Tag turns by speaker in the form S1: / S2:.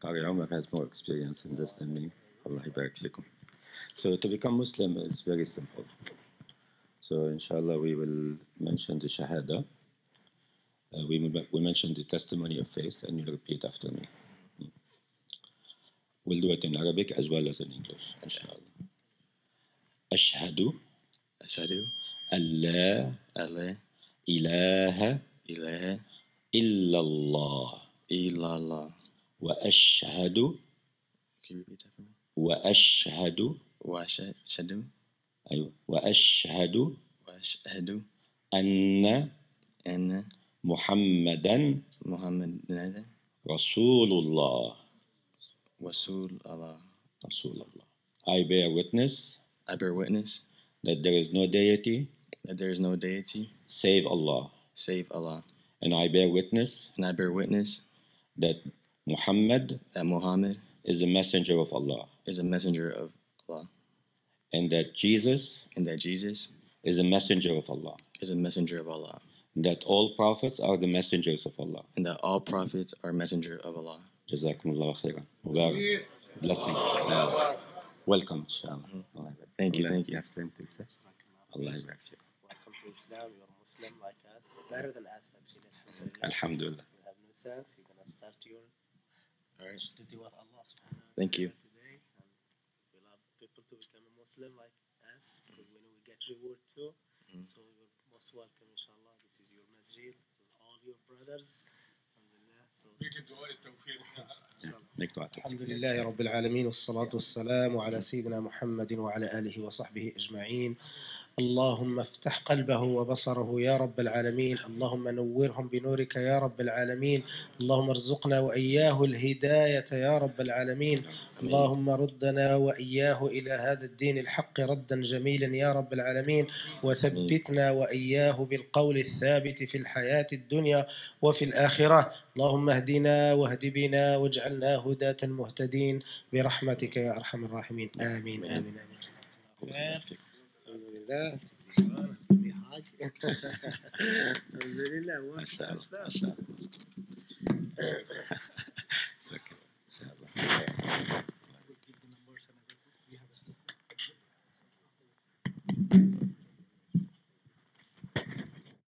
S1: Qari has more experience in this than me. Allah So to become Muslim is very simple. So inshallah we will mention the Shahada. Uh, we, we mention the testimony of faith and you repeat after me. Hmm. We'll do it in Arabic as well as in English, inshallah. Ashhadu.
S2: Ashhadu.
S1: Allah. Allah.
S2: Ilaha. Ilaha.
S1: Illallah.
S2: Illallah.
S1: إلا الله
S2: إلا الله
S1: وأشهد
S2: Can you repeat that for me?
S1: وأشهد
S2: وأشهد
S1: أيوة وأشهد
S2: وأشهد
S1: أن
S2: أن
S1: محمدا
S2: محمدا
S1: رسول الله
S2: رسول الله
S1: رسول الله I bear witness
S2: I bear witness
S1: that there is no deity
S2: that there is no deity
S1: save Allah
S2: save Allah
S1: and I bear witness
S2: and I bear witness
S1: that Muhammad
S2: that Muhammad.
S1: is a messenger of Allah.
S2: Is a messenger of Allah.
S1: And that Jesus
S2: and that Jesus
S1: is a messenger of Allah.
S2: is a messenger of Allah.
S1: That all prophets are the messengers of Allah.
S2: And that all prophets are messenger of Allah.
S1: Jazakumullah khairan. Mubarak. Blessing. Welcome. Inshallah. Mm-hmm.
S2: Thank you
S1: Allah
S2: thank you.
S1: Afsan to say Allah
S3: welcome to Islam. You're Muslim like us. Better than us Alhamdulillah. You have no sense. You're gonna start your
S2: Alright.
S3: duty with Allah subhanahu wa
S2: Thank
S3: ta'ala
S2: you.
S3: today. And we love people to become a Muslim like us. Because we know we get reward too.
S2: Mm-hmm.
S3: So you're most welcome, inshallah. This is your masjid. This is all your brothers. Alhamdulillah. So
S1: make dua to
S3: الحمد لله رب العالمين والصلاة والسلام على سيدنا محمد وعلى آله وصحبه أجمعين اللهم افتح قلبه وبصره يا رب العالمين. اللهم نورهم بنورك يا رب العالمين. اللهم ارزقنا وإياه الهداية يا رب العالمين. اللهم ردنا وإياه إلى هذا الدين الحق ردا جميلا يا رب العالمين. وثبتنا وإياه بالقول الثابت في الحياة الدنيا وفي الآخرة. اللهم اهدنا واهد بنا واجعلنا هداة مهتدين. برحمتك يا أرحم الراحمين. آمين. آمين. آمين.
S1: فيك
S3: الحمد لله. نصارى حاج الحمد لله.
S1: ما